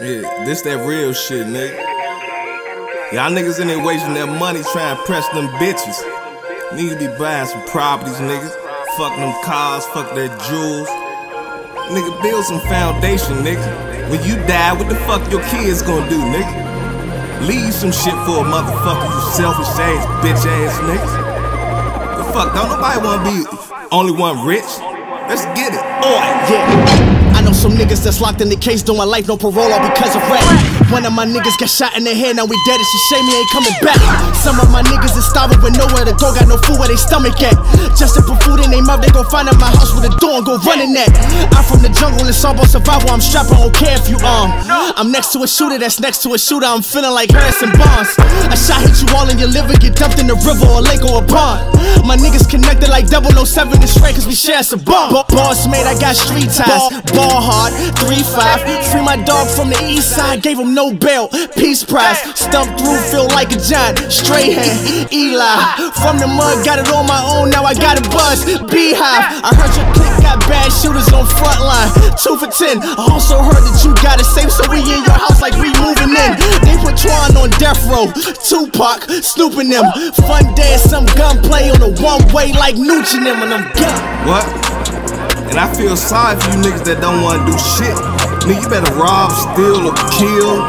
Yeah, this that real shit, nigga. Y'all niggas in there wasting their money trying to press them bitches. Need to be buying some properties, niggas. Fuck them cars, fuck their jewels. Nigga, build some foundation, nigga. When you die, what the fuck your kids gonna do, nigga? Leave some shit for a motherfucker, you selfish ass, bitch ass niggas. The fuck, don't nobody wanna be only one rich. Let's get it. Oi, yeah. I know some niggas that's locked in the case doing life, no parole, all because of rap. One of my niggas got shot in the head, now we dead, it's a shame he ain't coming back. Some of my niggas is starving with nowhere to go, got no food where they stomach at. Just to put food in their mouth, they gon' find at my house with a door and go running at. I'm from the jungle, it's all about survival, I'm strapped, I don't care if you um. I'm next to a shooter that's next to a shooter, I'm feeling like Harrison Barnes. A shot hit you all in your liver, get dumped in the river or lake or a pond. My niggas connected like 007 and straight, cause we share some bomb. Boss made, I got street ties, ball hard, 3-5. Free my dog from the east side, gave him no bail. Peace prize, stumped through, feel like a giant. Straight hand, Eli. From the mud, got it on my own, now I got a buzz. Beehive, I heard your clique got bad shooters on front line. Two for ten. I also heard that you got it safe, so we in your house like we moving in. They put Twan on death row, Tupac, snooping them. Fun day, some gunplay on the one way like Nooch and them, and I'm gun. What? And I feel sorry for you niggas that don't wanna do shit. Nigga, you better rob, steal, or kill.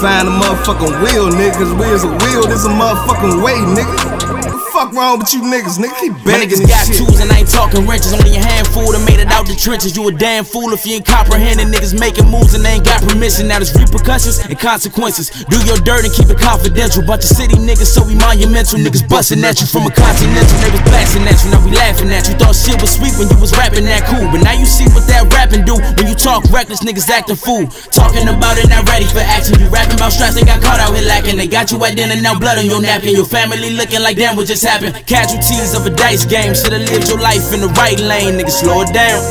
Find a motherfucking wheel, nigga. Cause where's a wheel? This a motherfucking way, nigga. Fuck wrong with you niggas? Nigga, keep begging niggas got shit. tools and I ain't talking wrenches. Only a handful that made it out the trenches. You a damn fool if you ain't comprehending. Niggas making moves and they ain't got permission. Now there's repercussions and consequences. Do your dirt and keep it confidential. Bunch of city niggas, so we monumental. Niggas busting at you from a continental. Niggas blasting at you, now we laughing at you. Thought shit was sweet when you was rapping that cool. But now you see what that rapping do. When you talk reckless, niggas acting fool. Talking about it, not ready for action. You rapping about straps, they got caught out here lacking. They got you at dinner, now blood on your napkin. Your family looking like damn, what just happened? Casualties of a dice game. Should've lived your life in the right lane, nigga. Slow it down.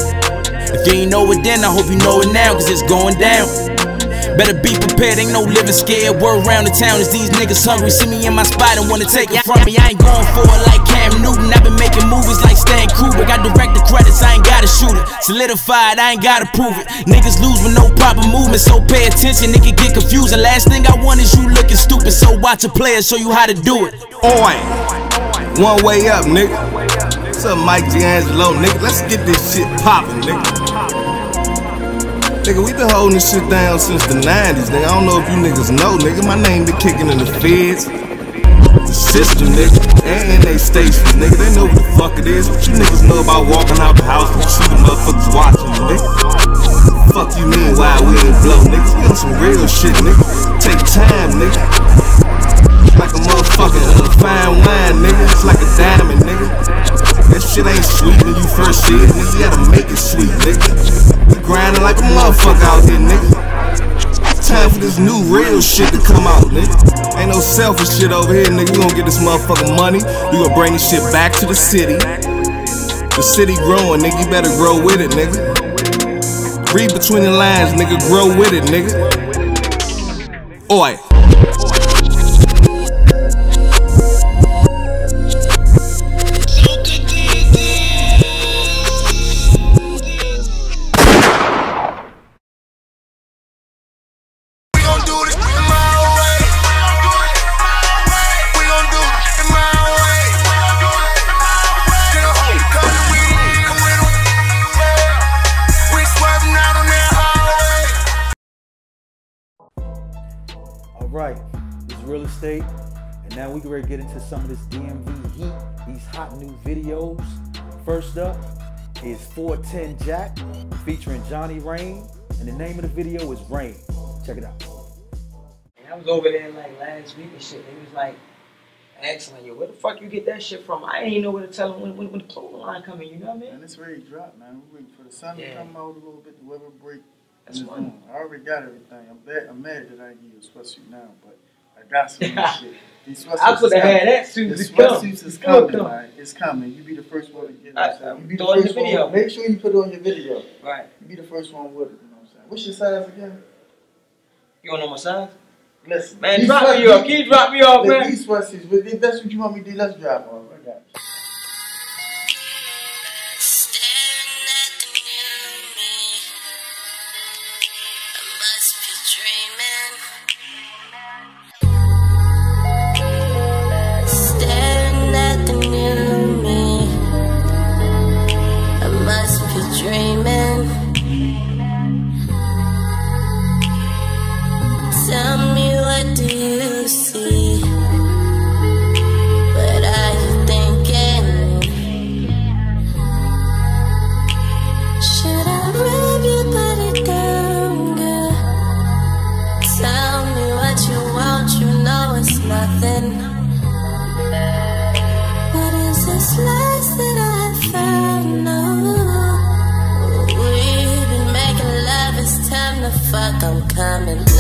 If you ain't know it then, I hope you know it now, cause it's going down. Better be prepared, ain't no living scared. Word around the town is these niggas hungry. See me in my spot and wanna take it from me. I ain't going for it like Cam Newton. I've been making movies like Stan Kubrick. I direct the credits, I ain't gotta shoot it. Solidified, I ain't gotta prove it. Niggas lose with no proper movement, so pay attention. It can get confusing. Last thing I want is you looking stupid, so watch a player show you how to do it. Oi. One way up, nigga. What's up, Mike D'Angelo, nigga? Let's get this shit poppin', nigga. Nigga, we been holding this shit down since the 90s, nigga. I don't know if you niggas know, nigga. My name been kicking in the feds. The system, nigga. And in they stations, nigga. They know what the fuck it is. What you niggas know about walking out the house and the motherfuckers watching nigga? Fuck you mean why we ain't blow, nigga? We on some real shit, nigga. Take time, nigga. Like a motherfucking uh, fine wine, nigga. It's like a diamond, nigga. That shit ain't sweet when you first see it, nigga. You gotta make it sweet, nigga. We grinding like a motherfucker out here, nigga. Time for this new real shit to come out, nigga. Ain't no selfish shit over here, nigga. We gonna get this motherfucking money. We gonna bring this shit back to the city. The city growing, nigga. You better grow with it, nigga. Read between the lines, nigga. Grow with it, nigga. Oi. It's real estate, and now we can ready to get into some of this DMV heat, these hot new videos. First up is 410 Jack featuring Johnny Rain, and the name of the video is Rain. Check it out. And I was over there like last week and shit. They was like excellent, you, where the fuck you get that shit from? I ain't even know where to tell them when, when, when the clothing line coming. You know what I mean? And it's ready to drop, man. We're waiting for the sun Yeah. to come out a little bit, the weather break. That's and it's fine. I already got everything. I'm bad, I'm mad that I didn't give you a sweatsuit now, but I got some of shit. These sweatsuits I could is have coming. had that suit The sweatsuits is coming, man. It's coming. You be the first one to get it. I-. You be the first one. video. Make sure you put it on your video. Right. You be the first one with it. You know what I'm saying? What's your size again? You don't know my size? Listen. Man, drop me off. Can you drop me off, man? These sweatsuits, if that's what you want me to do, let's drop off. I got you. Coming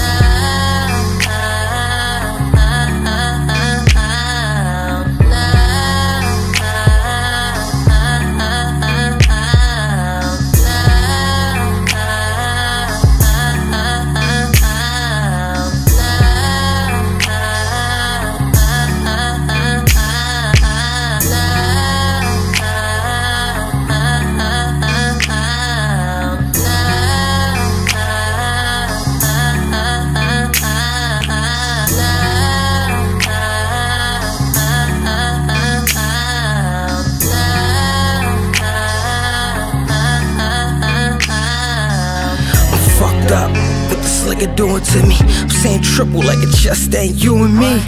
to me? I'm saying triple like it just ain't you and me.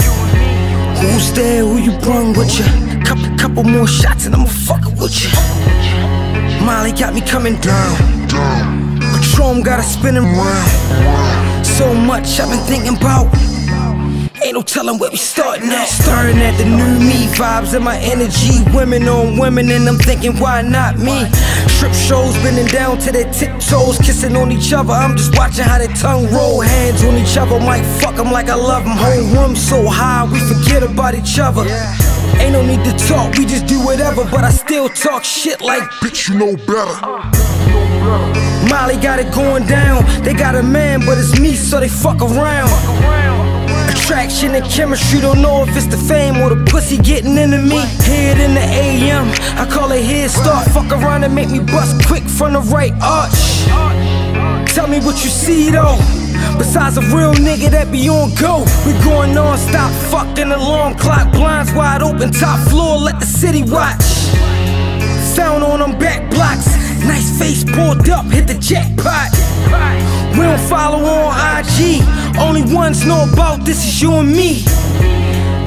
Who's there? Who you brung with you? Couple, couple more shots and I'ma fuck with you. Molly got me coming down. Patron got us spinning round. So much I've been thinking about. Ain't no telling where we starting at. Starting at the new me, vibes and my energy. Women on women, and I'm thinking, why not me? Strip shows, bending down to their tiptoes, kissing on each other. I'm just watching how their tongue roll. Hands on each other, might fuck them like I love them. Whole room so high, we forget about each other. Ain't no need to talk, we just do whatever. But I still talk shit like, bitch, you know better. Molly got it going down. They got a man, but it's me, so they fuck around. Attraction and chemistry, don't know if it's the fame or the pussy getting into me. Head in the AM, I call it head start. Fuck around and make me bust quick from the right arch. Tell me what you see though. Besides a real nigga that be on go, we going non stop, fucking alarm clock, blinds wide open, top floor, let the city watch. Sound on them back blocks. Nice face pulled up, hit the jackpot. We don't follow on IG. Only ones know about this is you and me.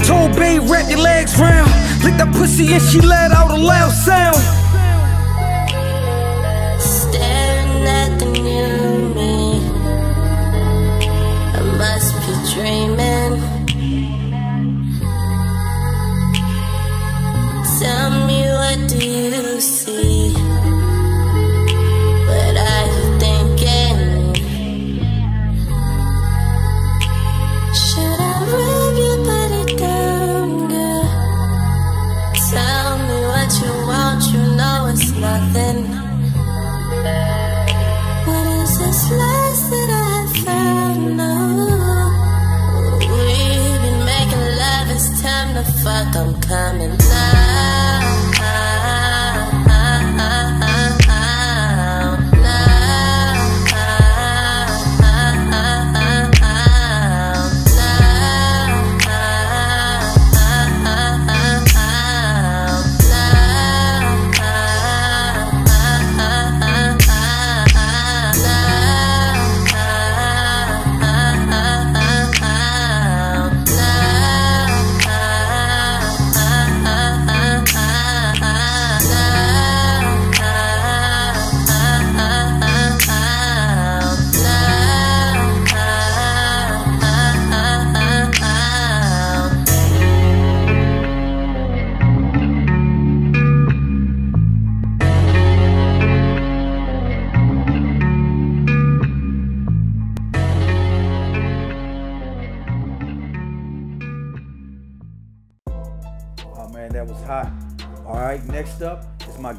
Told Bay, wrap your legs round. Lick that pussy and she let out a loud sound. Staring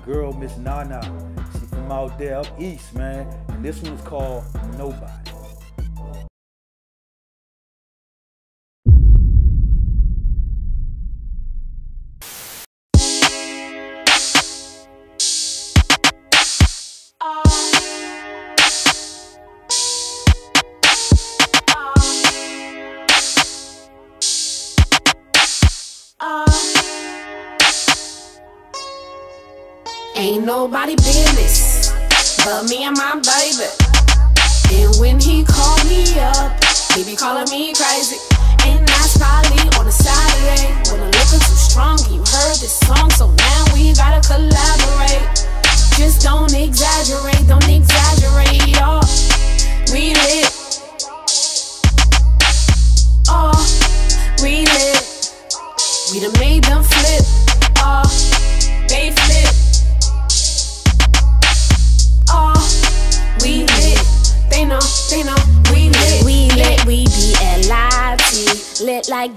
girl, Miss Nana. She from out there up east, man. And this one's called Nobody. Ain't nobody business but me and my baby. And when he call me up, he be calling me crazy. And that's probably on a Saturday when the liquor too strong. You heard this song, so now we gotta collaborate. Just don't exaggerate.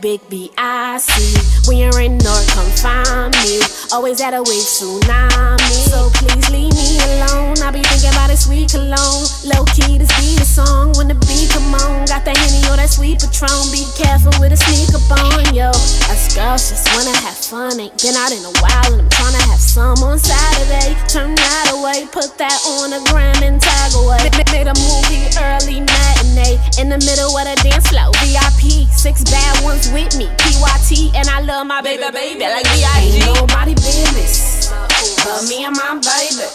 Lit like Big B-I-C. When you're in North, come find me. Always at a wave tsunami. So please leave me alone. I be thinking about a sweet cologne. Low key, this be the song when the beat come on. Got that Henny or that sweet Patron. Be careful with a sneak up on, yo. Us girls just wanna have fun. Ain't been out in a while and I'm tryna have some on Saturday. Turn that away, put that on the gram and tag away. Ma- Made a movie early matinee in the middle of the dance floor. VIP, six bad ones with me. PYT, and I love my baby, baby, like B.I.G. Nobody business but me and my baby.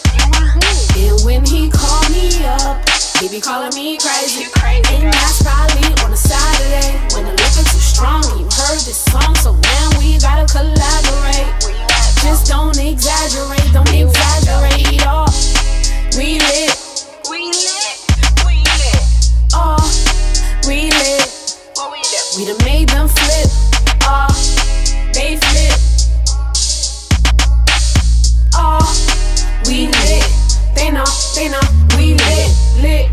And when he call me up, he be calling me crazy. And that's probably on a Saturday when the liquor too strong. You heard this song, so now we gotta collaborate. Just don't exaggerate, don't exaggerate. Oh, we lit. We lit. We lit. Oh, we lit. Oh, we done made them flip. We lit, lit.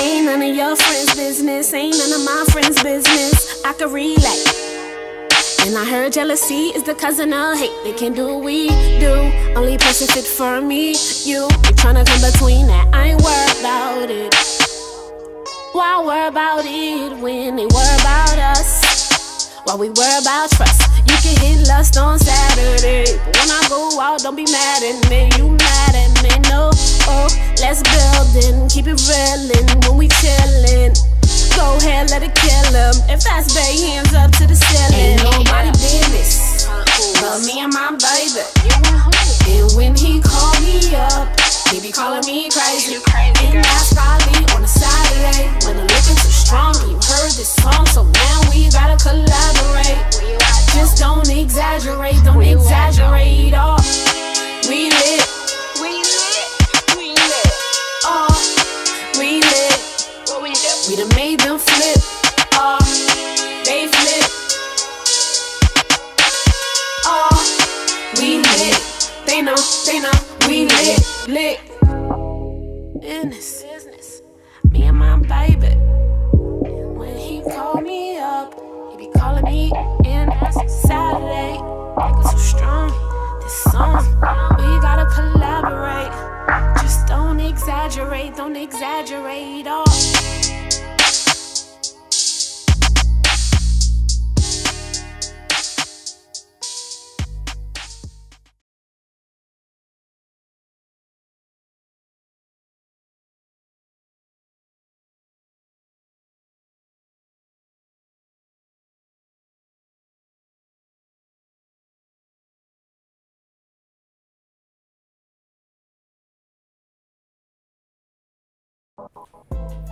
Ain't none of your friends' business, ain't none of my friends' business. I can relate. And I heard jealousy is the cousin of hate. They can do what we do. Only person fit for me, you. You tryna come between that? I ain't worried about it. Why worry about it when they worry about us? Why we worry about trust? You can hit lust on Saturday, but when I go out, don't be mad at me. You mad at me? No. Oh, let's build and keep it reelin' when we chillin'. Go ahead, let it kill 'em. If that's bay, hands up to the ceiling.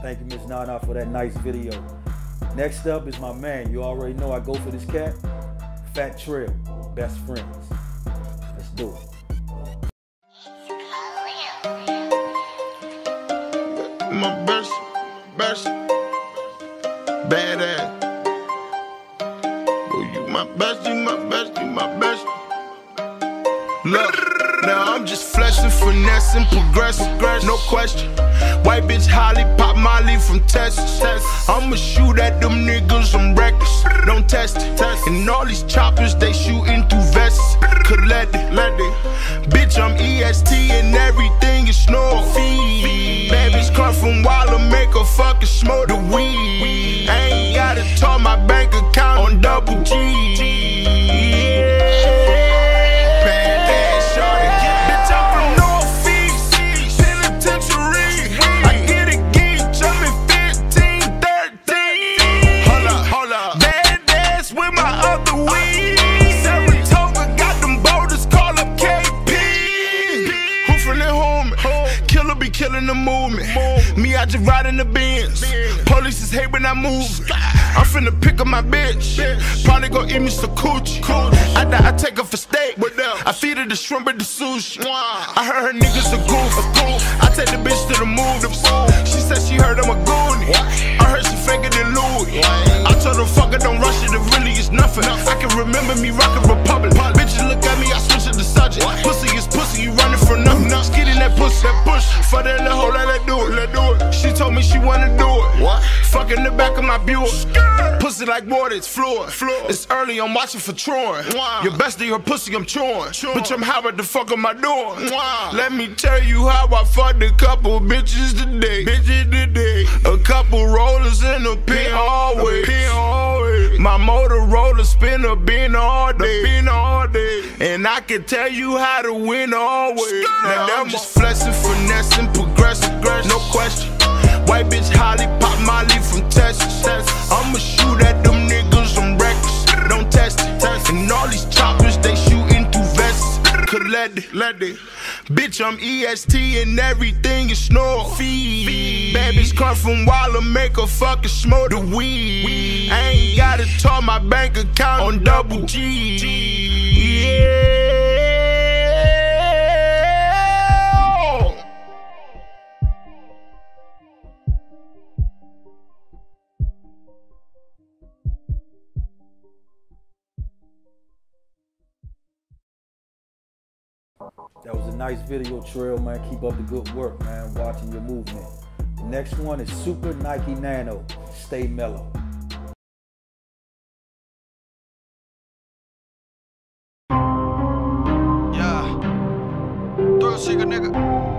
Thank you, Miss Nana, for that nice video. Next up is my man. You already know I go for this cat. Fat Trel, best friends. Let's do it. my best, best, badass. Oh, you my best, you my best, you my best. Look, I'm just flexing, finessing, progressing, no question. White bitch Holly, pop Molly from Texas. I'ma shoot at them niggas, I'm reckless. Don't test it. And all these choppers, they shooting through vests. Collect it, let it. Bitch, I'm EST and everything is snow. Bad bitch come from Walla, make a fucking smoke the weed. I ain't gotta talk my bank account on double G. Me, I just ride in the Benz. Police is hate when I move. I'm finna pick up my bitch. Probably go eat me some coochie. I die, I take her for steak. I feed her the shrimp and the sushi. I heard her niggas a goof. I take the bitch to the move. She said she heard I'm a goonie. I heard she faker than Louis. I told her fuck it, don't rush it. It really is nothing. I can remember me rockin' Republic. Bitches look at me, I switch to the subject. Pussy is pussy, you running for nothing. In that pussy, that push. For that little hoe, What? Fuck in the back of my Buick. Pussy like water, it's fluid. It's early, I'm watching for Troy. Your bestie, her pussy, I'm chewing. Bitch, I'm hot at the fuck on my door. Let me tell you how I fucked a couple bitches today. Bitches today. A couple rollers in a pin always. My Motorola spin a bin all day. Bin all day. And I can tell you how to win always. Now I'm just flexing, finessing, progressing, no question. White bitch Holly pop Molly from Texas. I'ma shoot at them niggas, I'm reckless. Don't test it. And all these choppers, Could let it, let it. Bitch, I'm EST and everything is snore. Feed. Bad bitch come from Walla, make a fucking smoke the weed. I ain't gotta talk my bank account on double G. Yeah. That was a nice video Trel, man. Keep up the good work, man. Watching your movement. The next one is Super Nike Nano. Stay mellow. Yeah. Thrill seeker, nigga.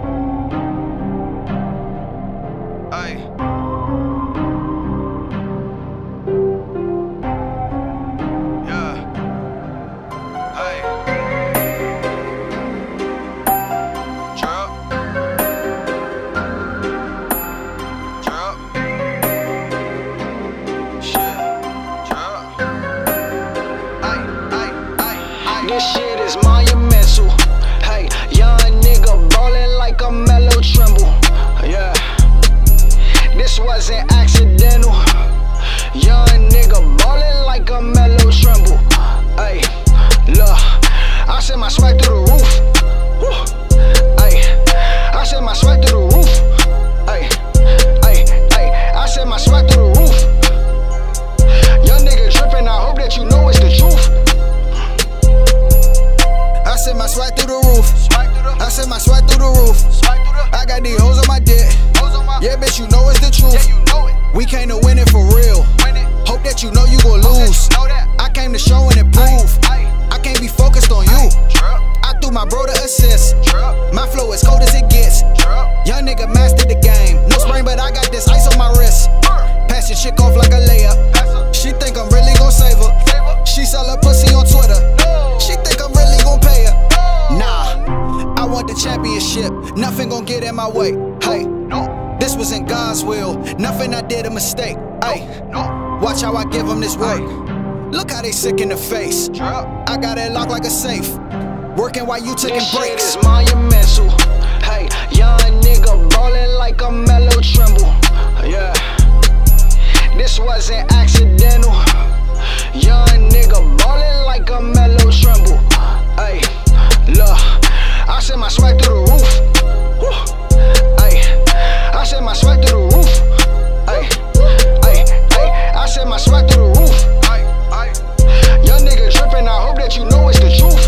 As cold as it gets. Young nigga mastered the game. No spring, but I got this ice on my wrist. Pass your chick off like a layup. She think I'm really gon' save her. She sell her pussy on Twitter. She think I'm really gon' pay her. Nah, I want the championship. Nothing gon' get in my way. Hey, this was in God's will. Nothing I did a mistake. Hey, watch how I give them this work. Look how they sick in the face. I got it locked like a safe. Working while you taking This shit breaks. is monumental. Like a mellow tremble. Yeah. This wasn't accidental. Young nigga ballin' like a mellow tremble. Hey, look, I send my swag through the roof. Woo. Hey, I send my swag through the roof. Hey, hey, hey, I send my swag through the roof. Young nigga trippin', I hope that you know it's the truth.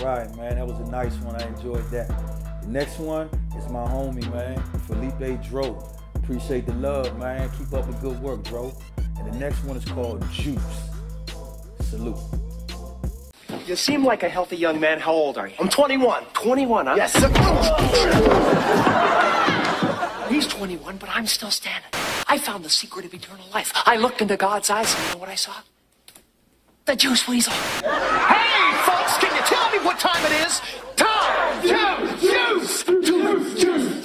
All right, man. That was a nice one. I enjoyed that. The next one is my homie, man, Felipe Dro. Appreciate the love, man. Keep up the good work, bro. And the next one is called Juice. Salute. You seem like a healthy young man. How old are you? I'm 21. 21, huh? Yes. He's 21, but I'm still standing. I found the secret of eternal life. I looked into God's eyes, and you know what I saw? The juice weasel. Hey, folks, can you tell me what time it is? Time! Juice! Juice! Juice! Juice!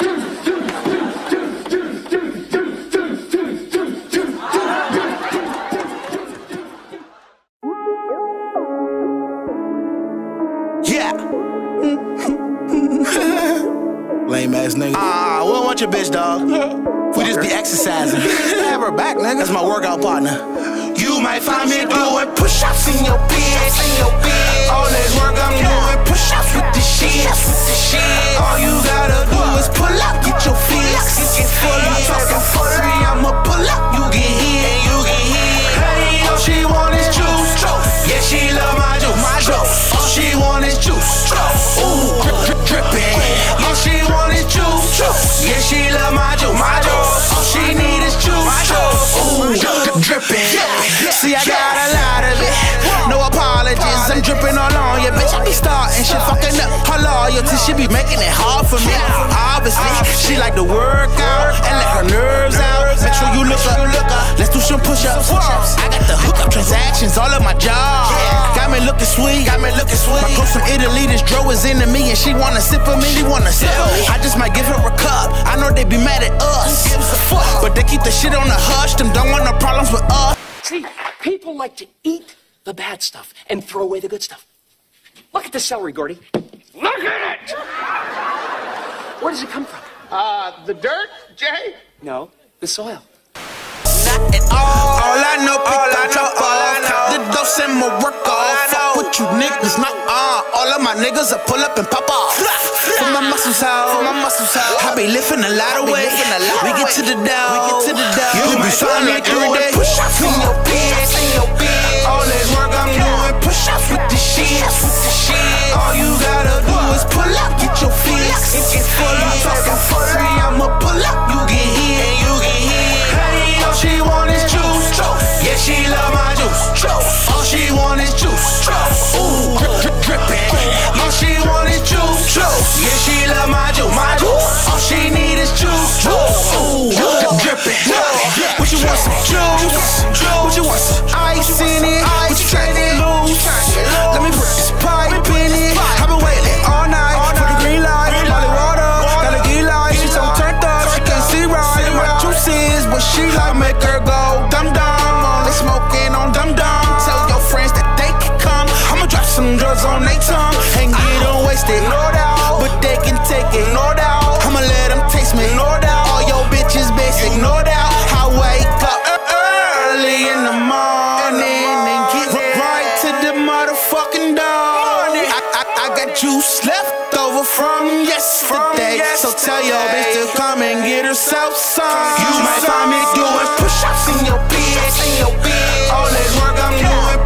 Yeah. Lame ass nigga. Ah, we don't want your bitch, dog. We just be exercising. Have her back, nigga. That's my workout partner. You might find me doing push-ups in your bed. All this work I'm doing push-ups with the shit. All you gotta do is pull up, get your fix. Before you talking free, I'ma pull up, you get hit, you get hit. Hey, all she want is juice. Yeah, she love my juice. My juice. All she want is juice. Ooh, drip, drip, dripping. Yeah, she want is juice. Yeah, she love my juice. My juice. All she need is juice. Ooh, drip, dripping. See, I got a lot of it. Apologies. I'm dripping all on you, bitch. I be starting shit, fucking up her loyalty. She be making it hard for me. Obviously, she like to work out and let her nerves out. Make sure you look up. Let's do some push-ups. I got the hookup transactions all of my job. Got me looking sweet. Got me looking sweet. My close from Italy, this dro is into me, and she wanna sip of me. She wanna sip. I just might give her a cup. I know they be mad at us, but they keep the shit on the hush. Them don't want no problems with us. See, people like to eat the bad stuff and throw away the good stuff. Look at the celery, Gordy. Look at it! Where does it come from? Uh, the dirt, Jay? No, the soil. All I know, pick up, drop off. Cut the dose and my work off. You niggas, not uh. All of my niggas will pull up and pop off. Put my muscles out, put my muscles out. I be lifting a lot of weight. We get to the dough, we get to the dough. You be finding me every day. Push ups in your bed, in your bed. All this work I'm doing, push ups with the shit, with the shit. All you gotta do is pull up, get your fix. Before you talking free, I'ma pull up, you get hit, and you get hit. Hey, all she want is juice. juice. Yeah, she love my juice. All Ooh. All she want is juice. Yeah, she love my juice. All she need is juice. Ooh, drip. What you want some juice? What you want some ice in it? What you trying to lose? Let me put this pipe in it. I've been waiting yesterday. So tell your bitch to come and get herself some. You might find me doing push-ups in your bed. In your bed. All this work I'm doing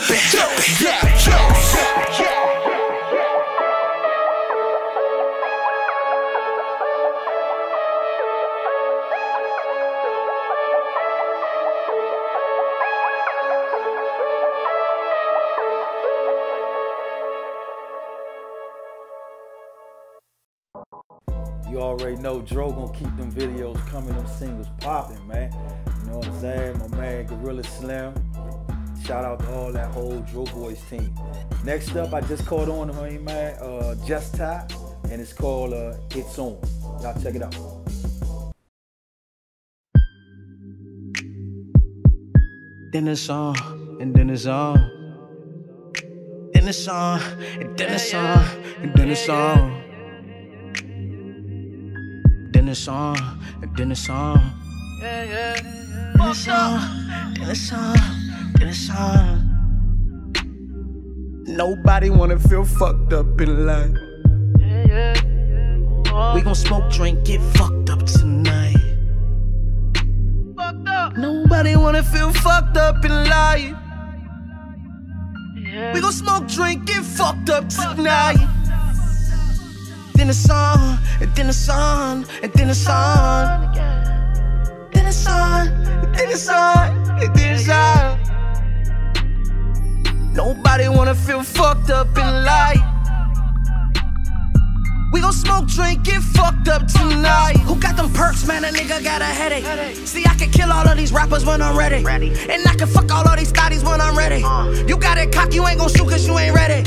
drip, dripping. Yeah, yeah, yeah. You already know Dro gonna keep them videos coming, them singles popping, man. You know what I'm saying? My man Gorilla Slim. Shout out to all that whole Dro Boys team. Next up, I just caught on to him, man. Uh, Just Tap, and it's called uh, It's On. Y'all check it out. Then it's on, and then it's on. Then it's on, and then it's on, and then it's on. Then it's on, and then it's on. Then it's on, then it's on, then it's on. Nobody wanna feel fucked up in life. We gon' smoke, drink, get fucked up tonight. Fucked up. Nobody wanna feel fucked up in life. We gon' smoke, drink, get fucked up tonight. Then it's on, and then it's on, and then it's on. Then it's on, and then it's on, and then it's on. Nobody wanna feel fucked up in life. We gon' smoke, drink, get fucked up tonight. Who got them perks, man? A nigga got a headache. See, I can kill all of these rappers when I'm ready. And I can fuck all of these thotties when I'm ready. You got it cock, you ain't gon' shoot cause you ain't ready.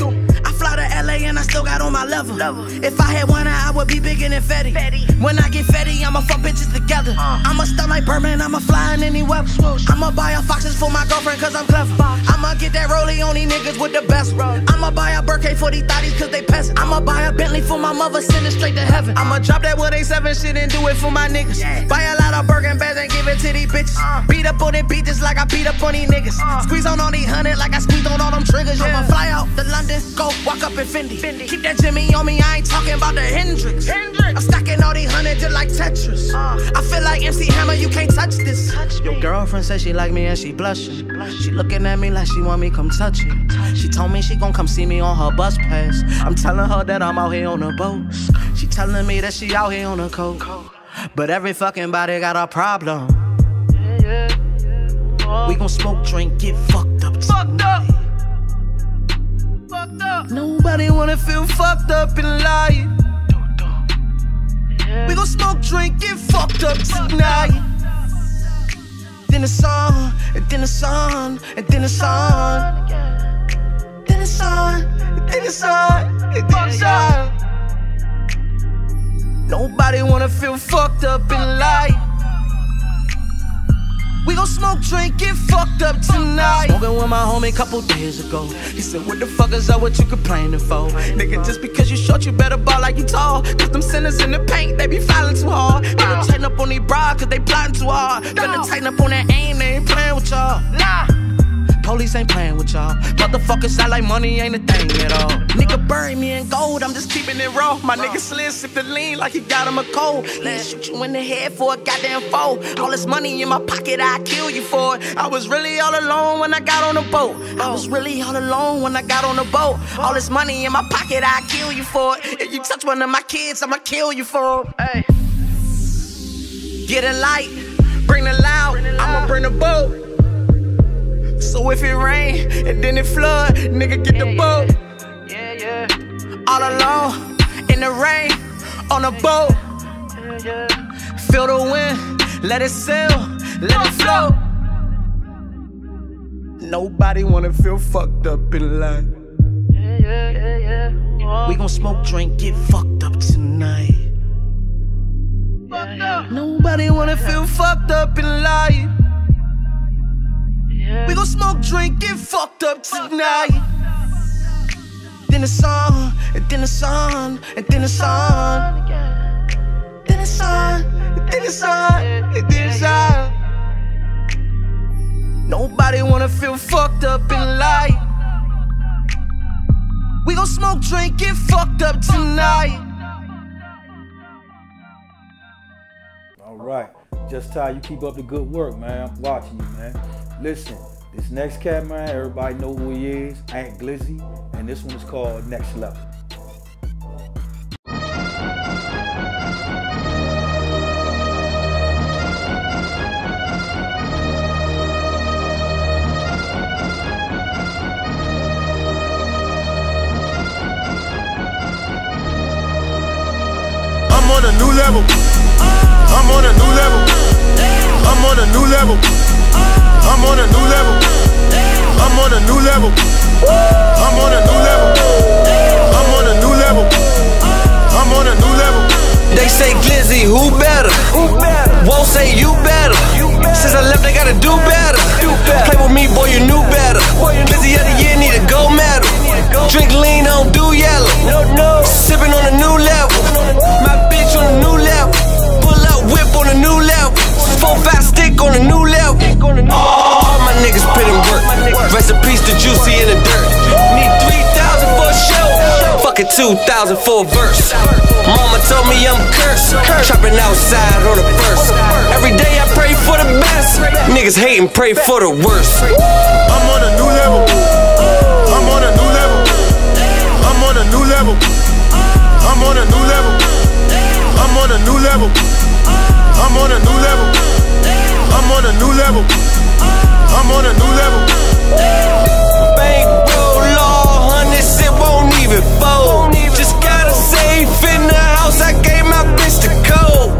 Fly to LA and I still got on my level. If I had one eye, I would be bigger than Fetty. When I get Fetty, I'ma fuck bitches together. Uh. I'ma stun like Birdman, I'ma fly in any weather. I'ma buy a foxes for my girlfriend cause I'm clever. I'ma get that rollie on these niggas with the best. I'ma buy a Burkay for these thotties cause they peasant. I'ma buy a Bentley for my mother, send it straight to heaven. I'ma drop that with A7 shit and do it for my niggas. Buy a lot of Birkin bags and give it to these bitches. Uh. Beat up on them beat just like I beat up on these niggas. Uh. Squeeze on all these hundred like I squeezed on all them triggers. I'ma fly out to London, go walk up in Fendi. Keep that Jimmy on me, I ain't talking about the Hendrix. Hendrix. I'm stacking all these hundred just like Tetris. Uh. I feel like MC Hammer, you can't touch this. Your girlfriend says she like me and she blushing. She looking at me like she want me come touch it. She told me she gon' come see me on her bus pass. I'm telling her that I'm out here on a boat. She telling me that she out here on a coat. But every fucking body got a problem. We gon' smoke, drink, get fucked up. Fucked up. Nobody wanna feel fucked up in life. We gon' smoke, drink, get fucked up tonight. Then on, and then on, and then it's on. Then on, and then on, and then it's on. Nobody wanna feel fucked up in life. We gon' smoke, drink, get fucked up tonight. Smoking with my homie a couple days ago. He said, What the fuck is up? What you complaining for? Nigga, just because you short, you better ball like you tall. Cause them sinners in the paint, they be filing too hard. Better tighten up on these bras, cause they plotting too hard. Better tighten up on that aim, they ain't playing with y'all. Nah. Police ain't playing with y'all. Motherfuckers sound like money ain't a thing at all. Nigga bury me in gold, I'm just keeping it raw. My nigga Slim sip the lean like he got him a cold. Let's shoot you in the head for a goddamn foe. All this money in my pocket, I kill you for it. I was really all alone when I got on the boat. I was really all alone when I got on the boat. All this money in my pocket, I kill you for it. If you touch one of my kids, I'ma kill you for it. Hey. Get a light, bring the loud, I'ma bring the boat. So if it rain and then it flood, nigga get the boat. Yeah, yeah. All alone in the rain on a boat. Feel the wind, let it sail, let it flow. Nobody wanna feel fucked up in life. We gon' smoke, drink, get fucked up tonight. Nobody wanna feel fucked up in life. We gon' smoke, drink, get fucked up tonight. Then it's on, and then it's on, and then it's on. Then it's on, and then it's on, and then it's on. Nobody wanna feel fucked up in life. We gon' smoke, drink, get fucked up tonight. All right. Just how you keep up the good work, man. I'm watching you, man. Listen, this next cat, man, everybody know who he is. Ant Glizzy. And this one is called Next Level. I'm on a new level. I'm on a new level. I'm on a new level. I'm on a new level. I'm on a new level. I'm on a new level. 2000 for a verse. Mama told me I'm cursed. Trapping outside on the first. Every day I pray for the best. Niggas hate and pray for the worst. I'm on a new level. I'm on a new level. I'm on a new level. I'm on a new level. I'm on a new level. I'm on a new level. I'm on a new level. I'm on a new level. Hundreds, it won't even fold. Just got a safe in the house, I gave my bitch the code.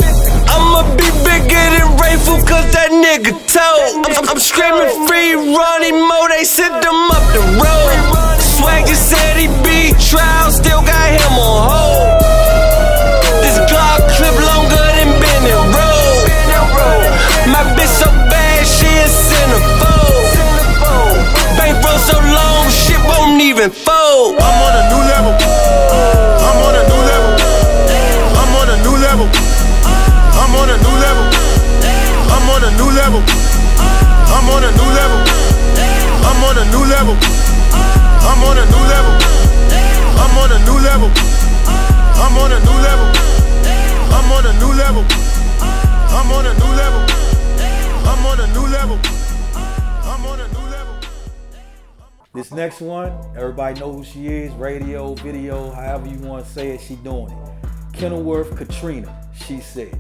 I'ma be bigger than Rayful, cause that nigga told. I'm, I'm, screaming free Ronnie Mo, they sent on a new level. I'm on a new level. I'm on a new level. I'm on a new level. I'm on a new level. I'm on a new level. I'm on a new level. I'm on a new level. This next one, everybody know who she is. Radio, video, however you want to say it, she doing it. Kenilworth Katrina, she said.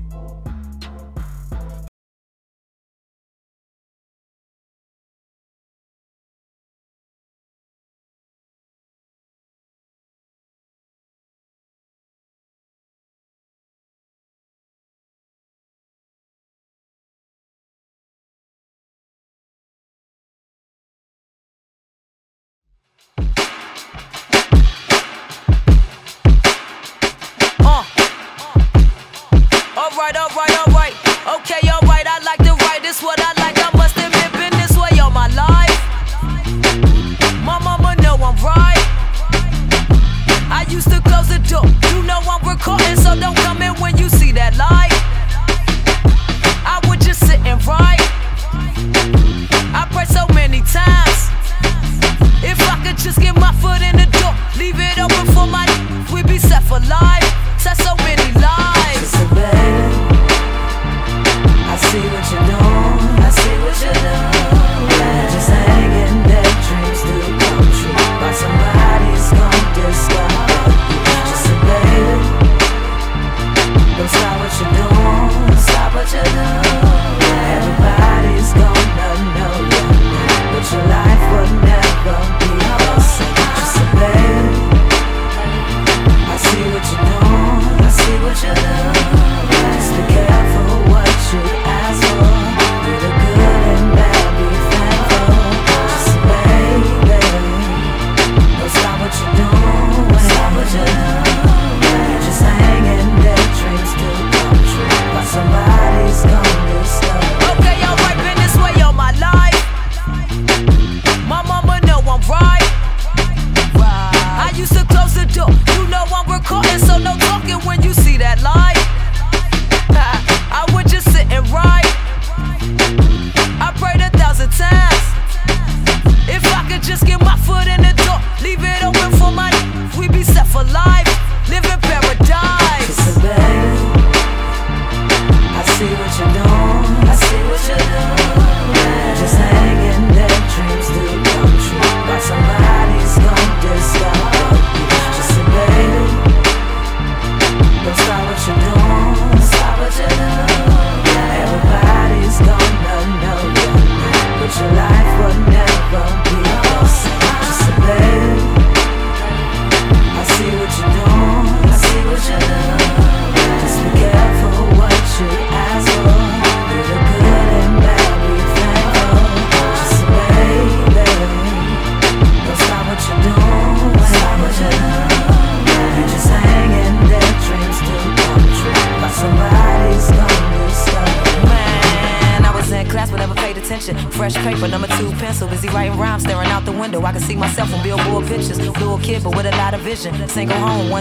alright, alright.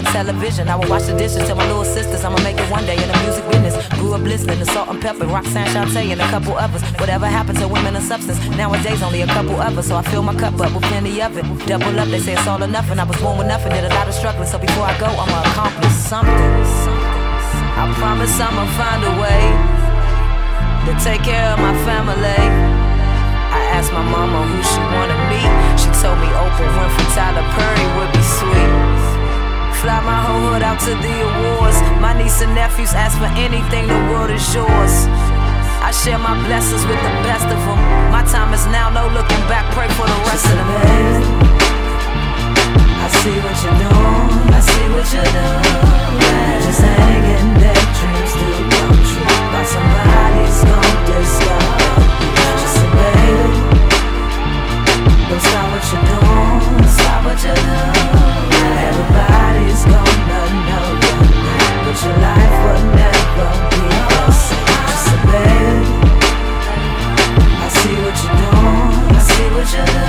One television. I would wash the dishes, tell my little sisters I'ma make it one day in the music business. Grew up listening to Salt-N-Pepa, Roxanne Shante, and a couple others. Whatever happened to women and substance? Nowadays, only a couple others. So I fill my cup up with plenty of it. Double up, they say it's all or nothing. I was born with nothing, did a lot of struggling. So before I go, I'ma accomplish something. I promise I'ma find a way to take care of my family. I asked my mama who she wanna meet. She told me Oprah Winfrey, Tyler Perry put out to the awards. My niece and nephews ask for anything, the world is yours. I share my blessings with the best of them. My time is now, no looking back. Pray for the rest of them. Baby, I see what you're doing. I see what you're doing. Just hanging that dreams do come true. But somebody's gonna discover. Just say, baby, don't stop what you're doing. Stop what you're doing. Everybody's gonna know But your life will never be the I see what you're I see what you're doing